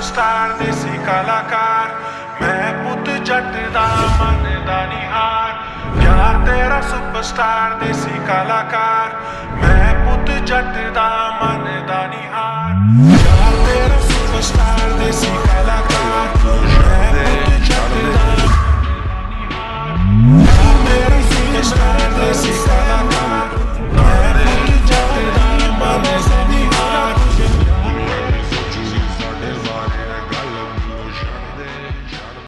Superstar ਦੇਸੀ ਕਲਾਕਾਰ। ਮੈਂ ਪੁੱਤ ਜੱਟ ਦਾ ਮਨ ਦਾ ਨਿਹਾਰ। ਯਾਰ ਤੇਰਾ ਸੁਪਰਸਟਾਰ ਦੇਸੀ ਕਲਾਕਾਰ। ਮੈਂ ਪੁੱਤ ਜੱਟ ਦਾ ਮਨ